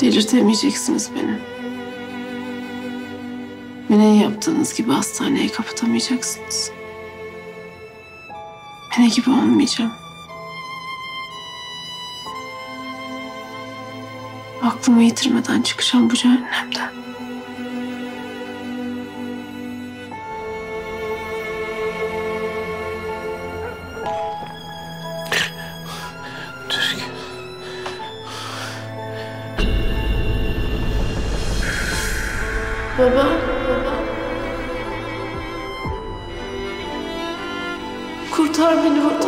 Delirtemeyeceksiniz beni. Mine'ye yaptığınız gibi hastaneye kapatamayacaksınız. Mine gibi olmayacağım. Aklımı yitirmeden çıkacağım bu cehennemden. Baba. Kurtar beni. Kurtar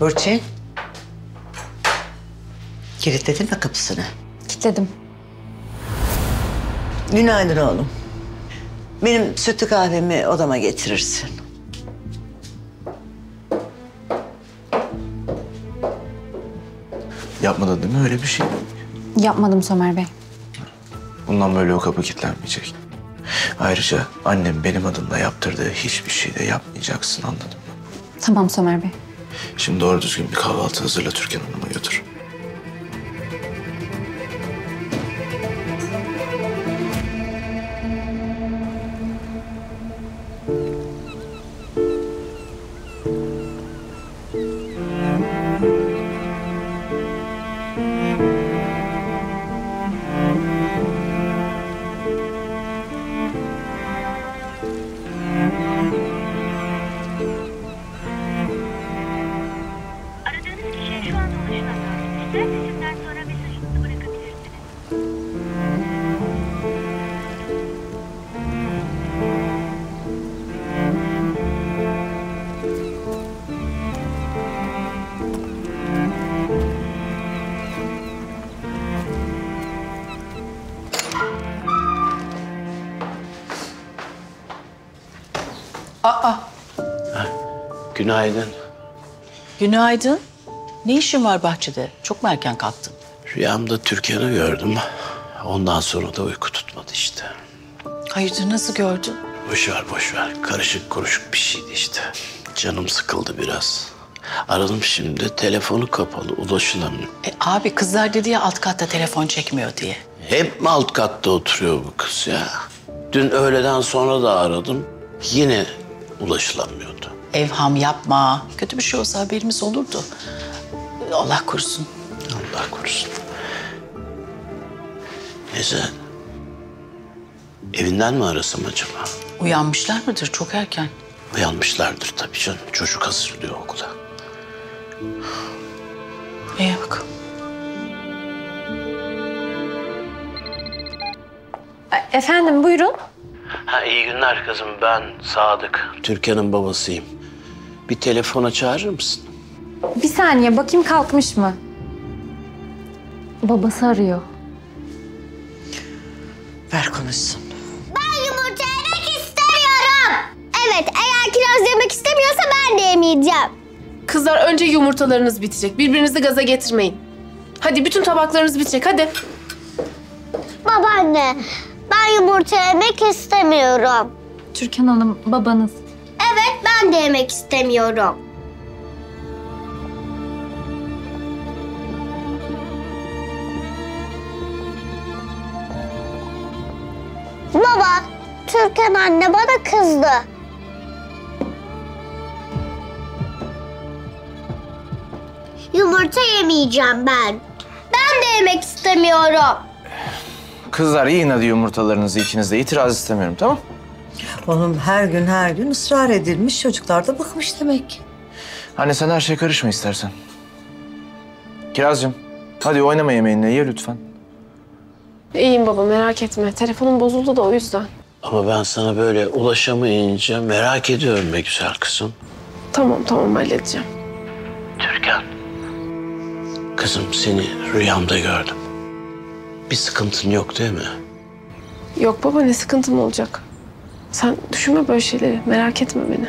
Burçin. Kilitledin mi kapısını? Kilitledim. Günaydın oğlum. Benim sütlü kahvemi odama getirirsin. Yapmadın değil mi öyle bir şey? Yapmadım Somer Bey. Bundan böyle o kapı kilitlenmeyecek. Ayrıca annem benim adımla yaptırdığı hiçbir şey de yapmayacaksın anladın mı? Tamam Somer Bey. Şimdi doğru düzgün bir kahvaltı hazırla Türkan Hanım'a götür. Günaydın. Günaydın. Ne işin var bahçede? Çok mu erken kalktın? Rüyamda Türkan'ı gördüm. Ondan sonra da uyku tutmadı işte. Hayırdır nasıl gördün? Boş ver boş ver. Karışık kuruşuk bir şeydi işte. Canım sıkıldı biraz. Aradım şimdi. Telefonu kapalı. Ulaşılamıyor. E, abi kızlar dedi ya alt katta telefon çekmiyor diye. Hep mi alt katta oturuyor bu kız ya? Dün öğleden sonra da aradım. Yine ulaşılamıyordu. Evham yapma. Kötü bir şey olsa haberimiz olurdu. Allah korusun. Allah korusun. Neyse. Evinden mi arasam acaba? Uyanmışlar mıdır? Çok erken. Uyanmışlardır tabii canım. Çocuk hazırlıyor okula. İyi bakalım. Efendim buyurun. Ha, iyi günler kızım. Ben Sadık. Türkan'ın babasıyım. Bir telefona çağırır mısın? Bir saniye bakayım kalkmış mı? Babası arıyor. Ver konuşsun. Ben yumurta yemek istemiyorum. Evet eğer kiraz yemek istemiyorsa ben de yemeyeceğim. Kızlar önce yumurtalarınız bitecek. Birbirinizi gaza getirmeyin. Hadi bütün tabaklarınız bitecek hadi. Babaanne yumurta yemek istemiyorum. Türkan Hanım babanız. Evet ben de yemek istemiyorum. Baba, Türkan anne bana kızdı. Yumurta yemeyeceğim ben. Ben de yemek istemiyorum. Kızlar yiyin hadi yumurtalarınızı ikiniz de. İtiraz istemiyorum tamam Oğlum her gün her gün ısrar edilmiş. Çocuklar da bıkmış demek ki. Anne sen her şeye karışma istersen. Kirazcığım hadi oynama yemeğinle ye lütfen. İyiyim baba merak etme. Telefonum bozuldu da o yüzden. Ama ben sana böyle ulaşamayınca merak ediyorum be güzel kızım. Tamam tamam halledeceğim. Türkan. Kızım seni rüyamda gördüm. Bir sıkıntın yok değil mi? Yok baba ne sıkıntım olacak. Sen düşünme böyle şeyleri. Merak etme beni.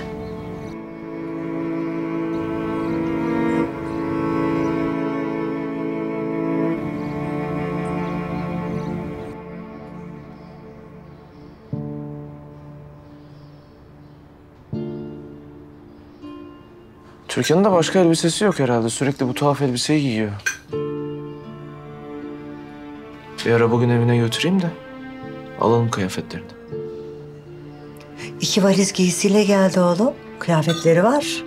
Türkan'ın da başka elbisesi yok herhalde. Sürekli bu tuhaf elbiseyi giyiyor. Bir ara bugün evine götüreyim de alalım kıyafetlerini. İki valiz giysiyle geldi oğlum. Kıyafetleri var.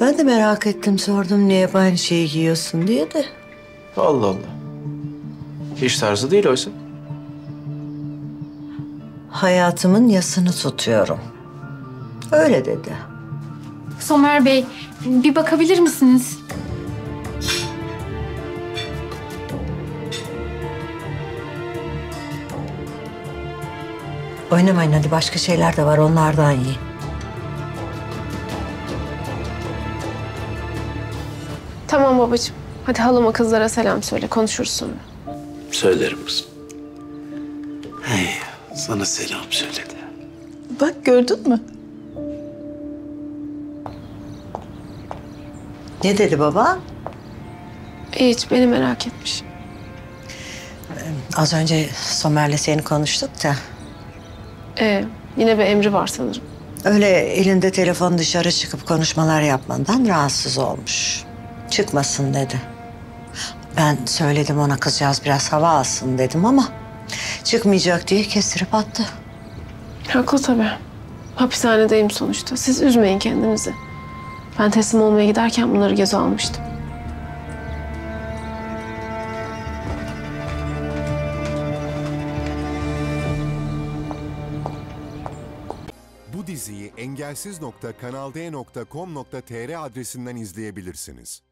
Ben de merak ettim sordum niye aynı şeyi giyiyorsun diye de. Allah Allah. Hiç tarzı değil oysa. Hayatımın yasını tutuyorum. Öyle dedi. Somer Bey bir bakabilir misiniz? Oynamayın hadi başka şeyler de var onlardan yiyin. Tamam babacığım. Hadi halama kızlara selam söyle. Konuşuruz sonra. Söylerim kızım. Hey, sana selam söyledi. Bak gördün mü? Ne dedi baba? Hiç beni merak etmiş. Az önce Somer'le seni konuştuk da. Ee, yine bir emri var sanırım. Öyle elinde telefon dışarı çıkıp konuşmalar yapmandan rahatsız olmuş. Çıkmasın dedi. Ben söyledim ona kızcağız biraz hava alsın dedim ama... ...çıkmayacak diye kestirip attı. Haklı tabii. Hapishanedeyim sonuçta. Siz üzmeyin kendinizi. Ben teslim olmaya giderken bunları göze almıştım. Diziyi engelsiz.kanalde.com.tr adresinden izleyebilirsiniz.